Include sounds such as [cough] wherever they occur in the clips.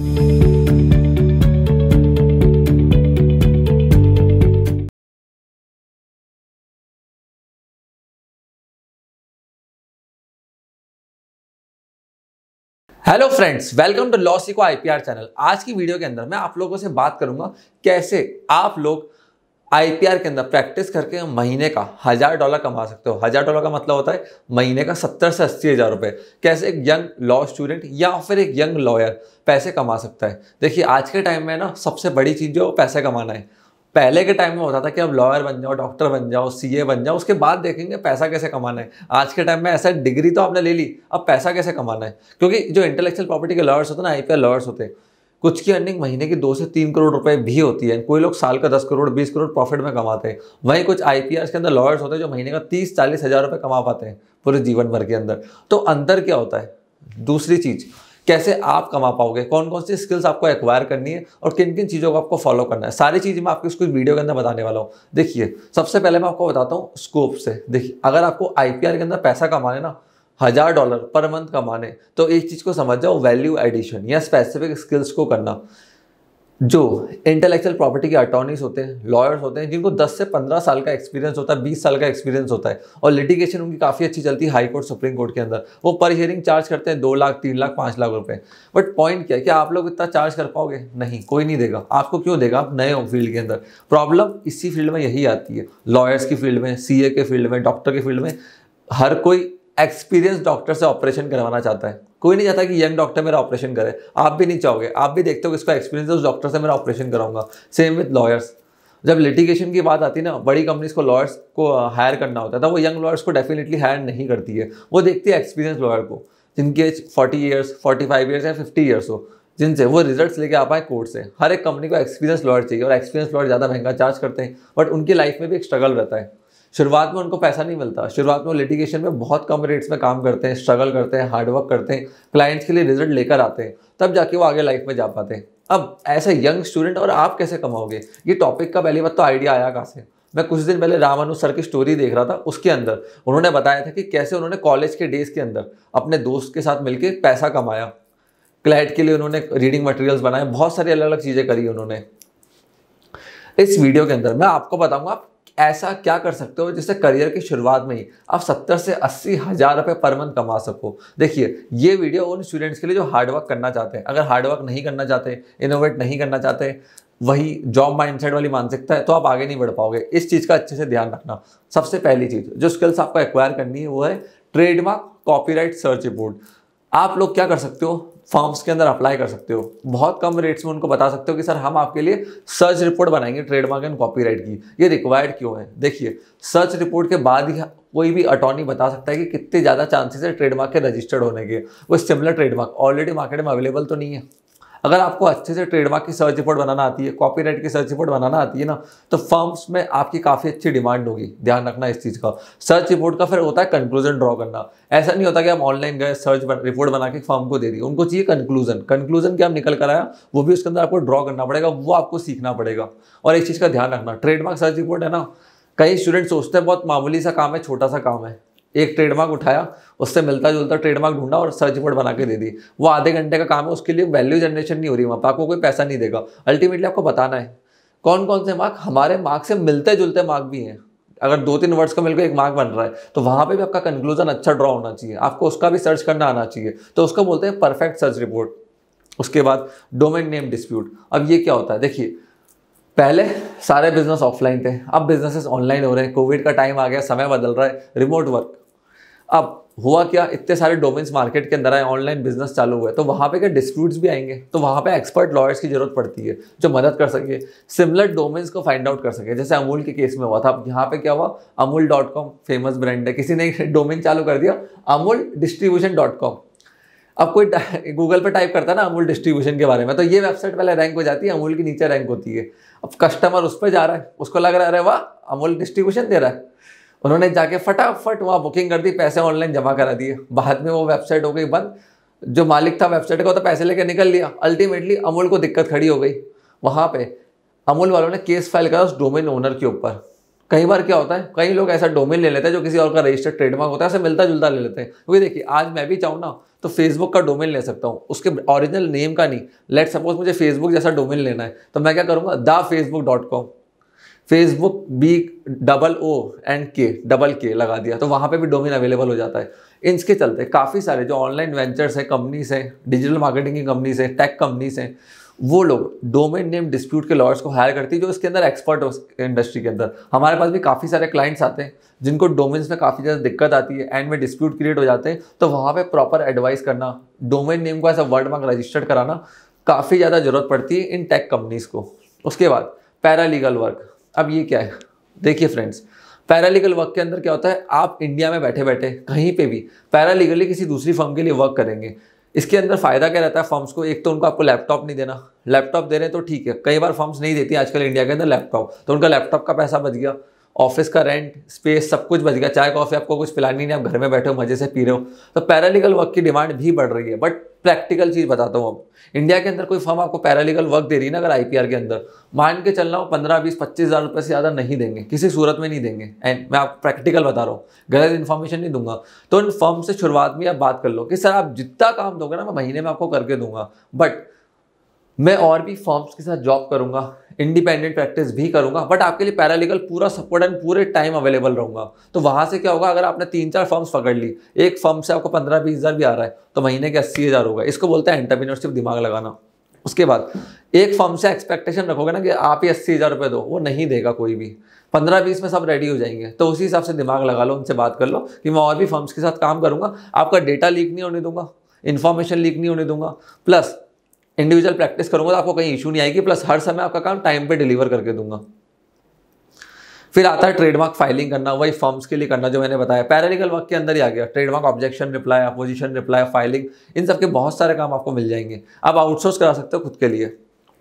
Hello friends welcome to LawSikho IPR channel आज की video के अंदर मैं आप लोगों से बात करूँगा कैसे आप लोग आईपीआर के अंदर प्रैक्टिस करके महीने का हज़ार डॉलर कमा सकते हो। हज़ार डॉलर का मतलब होता है महीने का सत्तर से अस्सी हज़ार रुपए। कैसे एक यंग लॉ स्टूडेंट या फिर एक यंग लॉयर पैसे कमा सकता है? देखिए, आज के टाइम में ना सबसे बड़ी चीज़ जो पैसे कमाना है। पहले के टाइम में होता था कि अब लॉयर बन जाओ डॉक्टर बन जाओ सीए बन जाओ, उसके बाद देखेंगे पैसा कैसे कमाना है। आज के टाइम में ऐसा डिग्री तो आपने ले ली, अब पैसा कैसे कमाना है? क्योंकि जो इंटेलेक्चुअल प्रॉपर्टी के लॉयर्स होते हैं ना आईपीएल लॉयर्स होते हैं कुछ की अर्निंग महीने की दो से तीन करोड़ रुपए भी होती है। कोई लोग साल का दस करोड़, बीस करोड़ प्रॉफिट में कमाते हैं। वहीं कुछ आई के अंदर लॉयर्स होते हैं जो महीने का तीस, चालीस हज़ार रुपये कमा पाते हैं पूरे जीवन भर के अंदर। तो अंतर क्या होता है? दूसरी चीज़, कैसे आप कमा पाओगे? कौन कौन सी स्किल्स आपको एक्वायर करनी है और किन किन चीज़ों को आपको फॉलो करना है? सारी चीज़ मैं आपको इसको वीडियो के अंदर बताने वाला हूँ। देखिए, सबसे पहले मैं आपको बताता हूँ स्कोप से। देखिए, अगर आपको आईपीआर के अंदर पैसा कमाने ना हज़ार डॉलर पर मंथ कमाने। तो एक चीज़ को समझ जाओ वैल्यू एडिशन या स्पेसिफिक स्किल्स को करना। जो इंटेलेक्चुअल प्रॉपर्टी के अटॉर्नीज होते हैं लॉयर्स होते हैं, जिनको 10 से 15 साल का एक्सपीरियंस होता है 20 साल का एक्सपीरियंस होता है, और लिटिगेशन उनकी काफ़ी अच्छी चलती है हाई कोर्ट सुप्रीम कोर्ट के अंदर। वो पर हियरिंग चार्ज करते हैं, दो लाख, तीन लाख, पाँच लाख रुपए। बट पॉइंट क्या है कि आप लोग इतना चार्ज कर पाओगे? नहीं, कोई नहीं देगा। आपको क्यों देगा? आप नए हो फ़ील्ड के अंदर। प्रॉब्लम इसी फ़ील्ड में यही आती है। लॉयर्स की फ़ील्ड में सीए के फ़ील्ड में डॉक्टर के फ़ील्ड में, हर कोई एक्सपीरियंस डॉक्टर से ऑपरेशन करवाना चाहता है। कोई नहीं चाहता कि यंग डॉक्टर मेरा ऑपरेशन करे। आप भी नहीं चाहोगे। आप भी देखते हो कि इसका एक्सपीरियंस है, उस डॉक्टर से मेरा ऑपरेशन कराऊँगा। सेम विद लॉयर्स जब लिटिगेशन की बात आती है ना, बड़ी कंपनीज़ को लॉयर्स को हायर करना होता है तो वो यंग लॉयर्स को डेफिनेटली हायर नहीं करती है। वो देखती है एक्सपीरियंस लॉयर को, जिनकी age forty years forty five years या फिफ्टी ईयर्स हो, जिनसे वो रिजल्ट्स लेके आ पाए कोर्ट से। हर एक कंपनी को एक्सपीरियंस लॉयर चाहिए, और एक्सपीरियंस लॉयर ज़्यादा महँगा चार्ज करते हैं बट उनकी लाइफ में भी एक स्ट्रगल रहता है। शुरुआत में उनको पैसा नहीं मिलता। शुरुआत में वो लिटिगेशन में बहुत कम रेट्स में काम करते हैं स्ट्रगल करते हैं हार्डवर्क करते हैं क्लाइंट्स के लिए रिज़ल्ट लेकर आते हैं, तब जाके वो आगे लाइफ में जा पाते हैं। अब ऐसे यंग स्टूडेंट और आप कैसे कमाओगे? ये टॉपिक का पहली बात तो आइडिया आया कहाँ से? मैं कुछ दिन पहले रामानु सर की स्टोरी देख रहा था, उसके अंदर। उन्होंने बताया था कि कैसे उन्होंने कॉलेज के डेज़ के अंदर अपने दोस्त के साथ मिलकर पैसा कमाया। क्लैट के लिए उन्होंने रीडिंग मटेरियल्स बनाए, बहुत सारी अलग अलग चीज़ें करी उन्होंने। इस वीडियो के अंदर मैं आपको बताऊँगा, आप ऐसा क्या कर सकते हो जिससे करियर की शुरुआत में ही आप सत्तर से अस्सी हज़ार रुपये पर मंथ कमा सको? देखिए, ये वीडियो उन स्टूडेंट्स के लिए जो हार्डवर्क करना चाहते हैं। अगर हार्डवर्क नहीं करना चाहते इनोवेट नहीं करना चाहते, वही जॉब माइंडसेट वाली मानसिकता है तो आप आगे नहीं बढ़ पाओगे। इस चीज़ का अच्छे से ध्यान रखना। सबसे पहली चीज़, जो स्किल्स आपको एक्वायर करनी है, वो है ट्रेडमार्क कॉपीराइट सर्च रिपोर्ट आप लोग क्या कर सकते हो? फॉर्म्स के अंदर अप्लाई कर सकते हो। बहुत कम रेट्स में उनको बता सकते हो कि, सर, हम आपके लिए सर्च रिपोर्ट बनाएँगे ट्रेडमार्क एंड कॉपीराइट की। ये रिक्वायर्ड क्यों है? देखिए सर्च रिपोर्ट के बाद ही कोई भी अटॉर्नी बता सकता है कि कितने ज़्यादा चांसेस है ट्रेडमार्क के रजिस्टर्ड होने के। वो सिमिलर ट्रेडमार्क ऑलरेडी मार्केट में अवेलेबल तो नहीं है। अगर आपको अच्छे से ट्रेडमार्क की सर्च रिपोर्ट बनाना आती है कॉपीराइट की सर्च रिपोर्ट बनाना आती है ना तो फर्म्स में आपकी काफ़ी अच्छी डिमांड होगी। ध्यान रखना इस चीज़ का। सर्च रिपोर्ट का फिर होता है कंक्लूजन ड्रॉ करना। ऐसा नहीं होता कि हम ऑनलाइन गए सर्च रिपोर्ट बना के फर्म को दे दी उनको चाहिए कंक्लूजन कंक्लूजन क्या निकल कर आया? वो भी उसके अंदर आपको ड्रॉ करना पड़ेगा, वो आपको सीखना पड़ेगा। और एक चीज़ का ध्यान रखना। ट्रेडमार्क सर्च रिपोर्ट है ना, कई स्टूडेंट सोचते हैं, बहुत मामूली सा काम है, छोटा सा काम है। एक ट्रेडमार्क उठाया, उससे मिलता जुलता ट्रेडमार्क ढूंढा और सर्च रिपोर्ट बना के दे दी। वो आधे घंटे का काम है, उसके लिए वैल्यू जनरेशन नहीं हो रही वहाँ पर आपको कोई पैसा नहीं देगा। अल्टीमेटली आपको बताना है कौन कौन से मार्क हमारे मार्क से मिलते जुलते मार्क भी हैं। अगर दो तीन वर्ड्स का मिलकर एक मार्क बन रहा है तो वहाँ पे भी आपका कंक्लूजन अच्छा ड्रॉ होना चाहिए। आपको उसका भी सर्च करना आना चाहिए। तो उसको बोलते हैं परफेक्ट सर्च रिपोर्ट उसके बाद डोमेन नेम डिस्प्यूट अब ये क्या होता है? देखिए, पहले सारे बिज़नेस ऑफलाइन थे, अब बिजनेसेस ऑनलाइन हो रहे हैं। कोविड का टाइम आ गया, समय बदल रहा है। रिमोट वर्क अब हुआ क्या? इतने सारे डोमेन्स मार्केट के अंदर आए ऑनलाइन बिज़नेस चालू हुए तो वहाँ पे क्या डिस्प्यूट्स भी आएँगे? तो वहाँ पे एक्सपर्ट लॉयर्स की ज़रूरत पड़ती है, जो मदद कर सके। सिमिलर डोमेन्स को फाइंड आउट कर सके, जैसे अमूल के केस में हुआ था। अब यहाँ पे क्या हुआ? Amul dot com famous brand है। किसी ने [laughs] डोमेन चालू कर दिया, अमूल डिस्ट्रीब्यूशन डॉट कॉम अब कोई गूगल [laughs] पे टाइप करता है ना अमूल डिस्ट्रीब्यूशन के बारे में तो ये वेबसाइट पहले रैंक हो जाती है, अमूल की नीचे रैंक होती है। अब कस्टमर उस पर जा रहा है, उसको लग रहा है, अरे वाह, अमूल डिस्ट्रीब्यूशन दे रहा है। उन्होंने जाके फटाफट वहाँ बुकिंग कर दी, पैसे ऑनलाइन जमा करा दिए। बाद में वो वेबसाइट हो गई बंद। जो मालिक था वेबसाइट का तो पैसे लेके निकल लिया। अल्टीमेटली अमूल को दिक्कत खड़ी हो गई। वहाँ पे अमूल वालों ने केस फ़ाइल करा उस डोमेन ओनर के ऊपर। कई बार क्या होता है, कई लोग ऐसा डोमेन ले लेते हैं जो किसी और का रजिस्टर्ड ट्रेडमार्क होता है, ऐसे मिलता जुलता ले लेते हैं। क्योंकि देखिए, आज मैं भी चाहूँ ना तो फेसबुक का डोमेन ले सकता हूँ। उसके ओरिजिनल नेम का नहीं। लेट सपोज़ मुझे फेसबुक जैसा डोमेन लेना है तो मैं क्या करूँगा? The Facebook dot com Facebook B double O and K double K लगा दिया तो वहाँ पे भी डोमेन अवेलेबल हो जाता है। इनके चलते काफ़ी सारे जो ऑनलाइन वेंचर्स हैं कंपनीज़ हैं डिजिटल मार्केटिंग की कंपनीज़ हैं टेक कंपनीज़ हैं, वो लोग डोमेन नेम डिस्प्यूट के लॉयर्स को हायर करती है, जो इसके अंदर एक्सपर्ट हो इंडस्ट्री के अंदर। हमारे पास भी काफ़ी सारे क्लाइंट्स आते हैं, जिनको डोमेन्स में काफ़ी ज़्यादा दिक्कत आती है एंड में डिस्प्यूट क्रिएट हो जाते हैं तो वहाँ पे प्रॉपर एडवाइस करना डोमेन नेम को ऐसा वर्ड मार्क रजिस्टर्ड कराना काफ़ी ज़्यादा ज़रूरत पड़ती है इन टेक कंपनीज़ को। उसके बाद पैरालीगल वर्क अब ये क्या है? देखिए फ्रेंड्स पैरालीगल वर्क के अंदर क्या होता है? आप इंडिया में बैठे बैठे कहीं पे भी पैरालीगली किसी दूसरी फर्म के लिए वर्क करेंगे। इसके अंदर फ़ायदा क्या रहता है फर्म्स को? एक तो उनको आपको लैपटॉप नहीं देना। लैपटॉप दे रहे हैं तो ठीक है, कई बार फर्म्स नहीं देती आजकल इंडिया के अंदर लैपटॉप तो उनका लैपटॉप का पैसा बच गया। ऑफ़िस का रेंट स्पेस सब कुछ बच गया। चाय कॉफ़ी आपको कुछ पिलानी नहीं आप घर में बैठे हो, मज़े से पी रहे हो। तो पैरालीगल वर्क की डिमांड भी बढ़ रही है। बट प्रैक्टिकल चीज़ बताता हूँ अब। इंडिया के अंदर कोई फर्म आपको पैरालीगल वर्क दे रही है ना, अगर आईपीआर के अंदर, मान के चल रहा हूँ पंद्रह, बीस, पच्चीस हज़ार रुपये से ज़्यादा नहीं देंगे, किसी सूरत में नहीं देंगे। एंड मैं आपको प्रैक्टिकल बता रहा हूँ, गलत इन्फॉर्मेशन नहीं दूँगा। तो इन फर्म से शुरुआत में आप बात कर लो कि, सर, आप जितना काम दोगे ना, मैं महीने में आपको करके दूँगा बट मैं और भी फॉर्म्स के साथ जॉब करूँगा इंडिपेंडेंट प्रैक्टिस भी करूँगा बट आपके लिए पैरालीगल पूरा सपोर्ट एंड पूरे टाइम अवेलेबल रहूँगा। तो वहाँ से क्या होगा, अगर आपने तीन चार फॉर्म्स पकड़ ली, एक फॉर्म से आपको पंद्रह बीस हज़ार भी आ रहा है तो महीने के अस्सी हज़ार होगा। इसको बोलते हैं एंटरप्रीनरशिप दिमाग लगाना। उसके बाद, एक फॉर्म से एक्सपेक्टेशन रखोगे ना कि आप ही अस्सी हज़ार रुपये दो, वो नहीं देगा कोई भी। पंद्रह बीस में सब रेडी हो जाएँगे। तो उसी हिसाब से दिमाग लगा लो, उनसे बात कर लो कि मैं और भी फॉर्म्स के साथ काम करूँगा। आपका डेटा लीक नहीं होने दूँगा इन्फॉर्मेशन लीक नहीं होने दूँगा। प्लस इंडिविजुअल प्रैक्टिस करूँगा तो आपको कहीं इशू नहीं आएगी प्लस हर समय आपका काम टाइम पे डिलीवर करके दूँगा। फिर आता है ट्रेडमार्क फाइलिंग करना, वही फॉर्म्स के लिए करना जो मैंने बताया। पैरालीगल वर्क के अंदर ही आ गया। Trademark objection reply opposition reply filing इन सबके बहुत सारे काम आपको मिल जाएँगे। आप आउटसोर्स करा सकते हो खुद के लिए।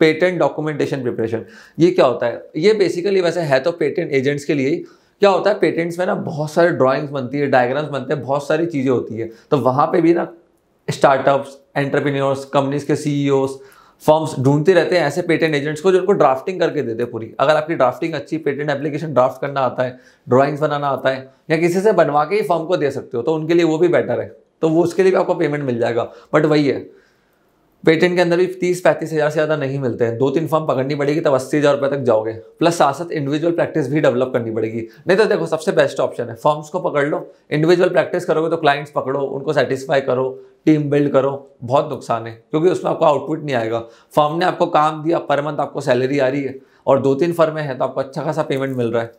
पेटेंट डॉक्यूमेंटेशन प्रिपरेशन ये क्या होता है? ये बेसिकली वैसे है तो पेटेंट एजेंट्स के लिए ही। क्या होता है? पेटेंट्स में ना बहुत सारे ड्राइंग्स बनती है डायग्राम्स बनते हैं, बहुत सारी चीज़ें होती है। तो वहाँ पे भी ना स्टार्टअप्स एंटरप्रीनियोर्स कंपनीज़ के सी फॉर्म्स ढूंढते रहते हैं ऐसे पेटेंट एजेंट्स को जो उनको ड्राफ्टिंग करके देते हैं पूरी। अगर आपकी ड्राफ्टिंग अच्छी पेटेंट एप्लीकेशन ड्राफ्ट करना आता है ड्राइंग्स बनाना आता है, या किसी से बनवा के ही फॉर्म को दे सकते हो तो उनके लिए वो भी बेटर है। तो वो उसके लिए भी आपको पेमेंट मिल जाएगा। बट वही है पेटेंट के अंदर भी तीस पैंतीस हज़ार से ज़्यादा नहीं मिलते हैं। दो तीन फॉर्म पकड़नी पड़ेगी, तब अस्सी हज़ार रुपये तक जाओगे। प्लस साथ साथ इंडिविजुअल प्रैक्टिस भी डेवलप करनी पड़ेगी। नहीं तो देखो, सबसे बेस्ट ऑप्शन है। फॉर्म्स को पकड़ लो। इंडिविजुअल प्रैक्टिस करोगे तो क्लाइंट्स पकड़ो, उनको सेटिस्फाई करो टीम बिल्ड करो। बहुत नुकसान है, क्योंकि उसमें आपको आउटपुट नहीं आएगा। फॉर्म ने आपको काम दिया पर मंथ आपको सैलरी आ रही है। और दो तीन फर्में हैं तो आपको अच्छा खासा पेमेंट मिल रहा है।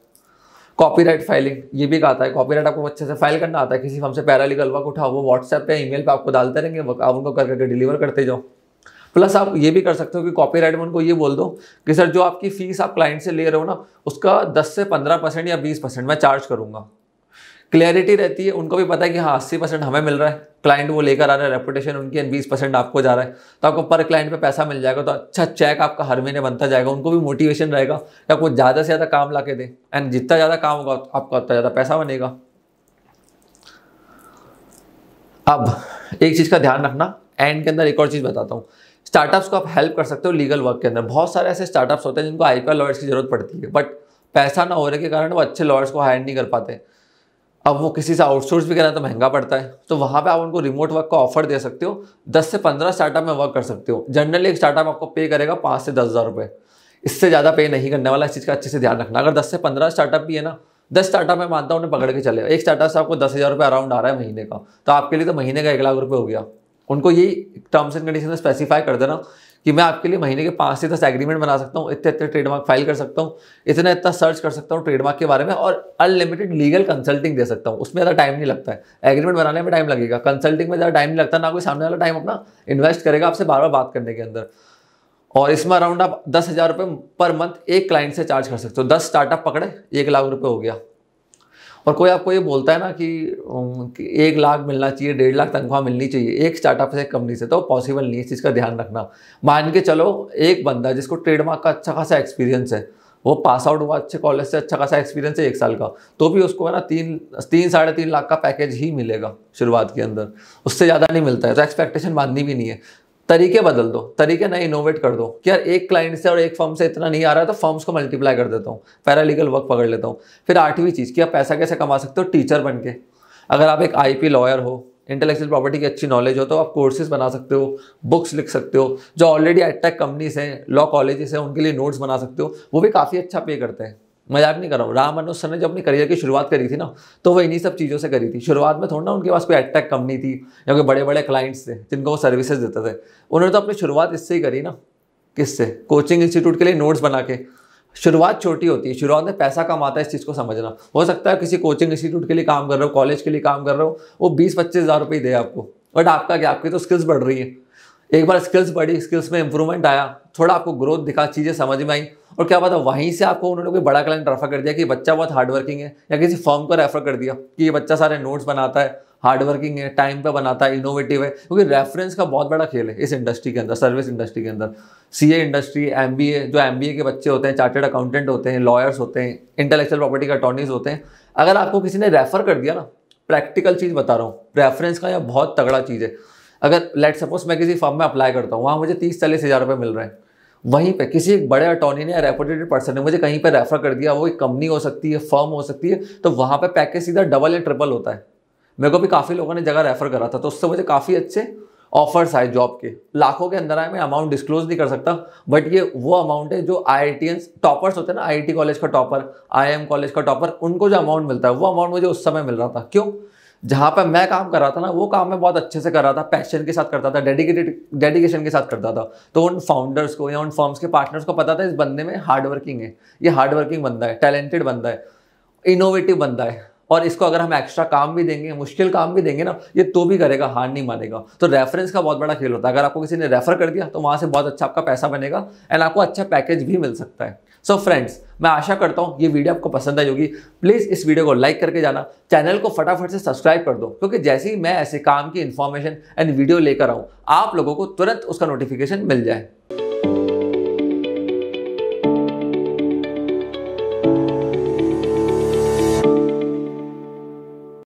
कॉपीराइट फाइलिंग ये भी आता है। कॉपीराइट आपको अच्छे से फ़ाइल करना आता है। किसी फर्म से पैरा पैरालीगल वर्क उठाओ, वो व्हाट्सएप पे ईमेल पे आपको डालते रहेंगे आप उनको कर करके डिलीवर करते जाओ। प्लस आप ये भी कर सकते हो कि कॉपीराइट में उनको ये बोल दो कि, सर, जो आपकी फ़ीस आप क्लाइंट से ले रहे हो ना, उसका 10 से 15 परसेंट या 20 परसेंट मैं चार्ज करूँगा। क्लैरिटी रहती है, उनको भी पता है कि हाँ अस्सी परसेंट हमें मिल रहा है। क्लाइंट वो लेकर आ रहा है, रेपुटेशन उनकी बीस परसेंट आपको जा रहा है। तो आपको पर क्लाइंट पे पैसा मिल जाएगा तो अच्छा चेक आपका हर महीने बनता जाएगा, उनको भी मोटिवेशन रहेगा कि आपको ज़्यादा से ज़्यादा काम ला के दे। एंड जितना ज़्यादा काम होगा, आपका उतना ज़्यादा पैसा बनेगा। अब एक चीज़ का ध्यान रखना एंड के अंदर एक और चीज़ बताता हूँ। स्टार्टअप्स को आप हेल्प कर सकते हो लीगल वर्क के अंदर। बहुत सारे ऐसे स्टार्टअप्स होते हैं जिनको आई लॉयर्स की ज़रूरत पड़ती है बट पैसा ना होने के कारण वो अच्छे लॉयर्स को हायर नहीं कर पाते। अब वो किसी से आउटसोर्स भी करना तो महँगा पड़ता है। तो वहाँ पे आप उनको रिमोट वर्क का ऑफ़र दे सकते हो। 10 से 15 स्टार्टअप में वर्क कर सकते हो। जनरली एक स्टार्टअप आपको पे करेगा पाँच से दस हज़ार रुपये इससे ज़्यादा पे नहीं करने वाला, इस चीज़ का अच्छे से ध्यान रखना। अगर दस से पंद्रह स्टार्टअप भी है ना, दस स्टार्टअप में मानता हूँ उन्हें पकड़ के चले। एक स्टार्टअप से आपको दस हज़ार रुपये अराउंड आ रहा है महीने का। तो आपके लिए तो महीने का एक लाख रुपये हो गया। उनको यही टर्म्स एंड कंडीशन में स्पेसिफाई कर देना। कि मैं आपके लिए महीने के पाँच से दस एग्रीमेंट बना सकता हूँ, इतने इतने ट्रेडमार्क फ़ाइल कर सकता हूँ, इतना इतना सर्च कर सकता हूँ ट्रेडमार्क के बारे में और अनलिमिटेड लीगल कंसल्टिंग दे सकता हूँ। उसमें ज़्यादा टाइम नहीं लगता है। एग्रीमेंट बनाने में टाइम लगेगा। कंसल्टिंग में ज़्यादा टाइम नहीं लगता, ना कोई सामने वाला टाइम अपना इन्वेस्ट करेगा आपसे बार बार बात करने के अंदर। और इसमें अराउंड आप दस हज़ार रुपये पर मंथ एक क्लाइंट से चार्ज कर सकते हो। दस स्टार्टअप पकड़े, एक लाख रुपये हो गया। और कोई आपको ये बोलता है ना कि, एक लाख मिलना चाहिए डेढ़ लाख तनख्वाह मिलनी चाहिए एक स्टार्टअप से कंपनी से तो पॉसिबल नहीं है इस चीज़ का ध्यान रखना। मान के चलो एक बंदा जिसको ट्रेडमार्क का अच्छा खासा एक्सपीरियंस है वो पास आउट हुआ अच्छे कॉलेज से अच्छा खासा एक्सपीरियंस है एक साल का तो भी उसको है ना तीन तीन साढ़े तीन लाख का पैकेज ही मिलेगा शुरुआत के अंदर उससे ज़्यादा नहीं मिलता है तो एक्सपेक्टेशन बांधनी भी नहीं है। तरीके बदल दो, तरीके नए इनोवेट कर दो। कि यार एक क्लाइंट से और एक फर्म से इतना नहीं आ रहा है तो फर्म्स को मल्टीप्लाई कर देता हूँ पैरालीगल वर्क पकड़ लेता हूँ। फिर आठवीं चीज़, कि आप पैसा कैसे कमा सकते हो? टीचर बन के। अगर आप एक आईपी लॉयर हो इंटेलेक्चुअल प्रॉपर्टी की अच्छी नॉलेज हो तो आप कोर्सेज बना सकते हो बुक्स लिख सकते हो, जो ऑलरेडी एटेक कंपनीज़ हैं लॉ कॉलेजेस हैं, उनके लिए नोट्स बना सकते हो, वो भी काफ़ी अच्छा पे करते हैं। मज़ाक नहीं कर रहा हूँ। राम मनोज सर ने जब अपनी करियर की शुरुआत करी थी ना तो वो इन्हीं सब चीज़ों से करी थी। शुरुआत में थोड़ा ना उनके पास कोई एटेक कंपनी थी, या कोई बड़े बड़े क्लाइंट्स थे, जिनको वो सर्विसेज़ देते थे। उन्होंने तो अपनी शुरुआत इससे ही करी ना। किससे? कोचिंग इंस्टीट्यूट के लिए नोट्स बना के। शुरुआत छोटी होती है। शुरुआत में पैसा कम आता है इस चीज़ को समझना। हो सकता है किसी कोचिंग इंस्टीट्यूट के लिए काम कर रहे हो कॉलेज के लिए काम कर रहे हो, वो बीस पच्चीस हज़ार रुपये दे आपको। बट आपका क्या? आपकी तो स्किल्स बढ़ रही है। एक बार स्किल्स बढ़ी स्किल्स में इंप्रूवमेंट आया, थोड़ा आपको ग्रोथ दिखा, चीज़ें समझ में आई। और क्या पता वहीं से आपको उन्होंने कोई बड़ा क्लाइंट रेफर कर दिया कि बच्चा बहुत हार्ड वर्किंग है, या किसी फॉर्म को रेफर कर दिया कि ये बच्चा सारे नोट्स बनाता है हार्ड वर्किंग है टाइम पे बनाता है इनोवेटिव है। क्योंकि रेफरेंस का बहुत बड़ा खेल है इस इंडस्ट्री के अंदर सर्विस इंडस्ट्री के अंदर। सीए इंडस्ट्री एमबीए जो एमबीए के बच्चे होते हैं चार्टेड अकाउंटेंट होते हैं लॉयर्स होते हैं इंटेलेक्चुअल प्रॉपर्टी के अटॉर्नीज होते हैं, अगर आपको किसी ने रेफर कर दिया ना प्रैक्टिकल चीज़ बता रहा हूँ रेफरेंस का यह बहुत तगड़ा चीज़ है। अगर लेट सपोज़ मैं किसी फॉर्म में अप्लाई करता हूँ, वहाँ मुझे तीस, चालीस हज़ार रुपये मिल रहे हैं। वहीं पे किसी एक बड़े अटॉर्नी ने या रेपुटेटेड पर्सन ने मुझे कहीं पे रेफर कर दिया, वो एक कंपनी हो सकती है फर्म हो सकती है तो वहाँ पे पैकेज सीधा डबल या ट्रिपल होता है। मेरे को भी काफ़ी लोगों ने जगह रेफर करा था तो उससे मुझे काफ़ी अच्छे ऑफर्स आए जॉब के। लाखों के अंदर आए, मैं अमाउंट डिस्क्लोज नहीं कर सकता बट ये वो अमाउंट है जो आई टॉपर्स होते हैं ना आईआईटी कॉलेज का टॉपर आई कॉलेज का टॉपर उनको जो अमाउंट मिलता है, वो अमाउंट मुझे उस समय मिल रहा था। क्यों? जहाँ पर मैं काम कर रहा था ना, वो काम मैं बहुत अच्छे से कर रहा था पैशन के साथ करता था डेडिकेटेड डेडिकेशन के साथ करता था। तो उन फाउंडर्स को या उन फर्म्स के पार्टनर्स को पता था इस बंदे में हार्ड वर्किंग है। ये हार्ड वर्किंग बंदा है टैलेंटेड बंदा है इनोवेटिव बंदा है। और इसको अगर हम एक्स्ट्रा काम भी देंगे, मुश्किल काम भी देंगे ना, ये तो भी करेगा, हार नहीं मानेगा। तो रेफरेंस का बहुत बड़ा खेल होता है। अगर आपको किसी ने रेफर कर दिया तो वहाँ से बहुत अच्छा आपका पैसा बनेगा एंड आपको अच्छा पैकेज भी मिल सकता है। सो so फ्रेंड्स मैं आशा करता हूँ ये वीडियो आपको पसंद आई होगी। प्लीज़ इस वीडियो को लाइक करके जाना। चैनल को फटाफट से सब्सक्राइब कर दो, क्योंकि जैसे ही मैं ऐसे काम की इन्फॉर्मेशन एंड वीडियो लेकर आऊँ, आप लोगों को तुरंत उसका नोटिफिकेशन मिल जाए।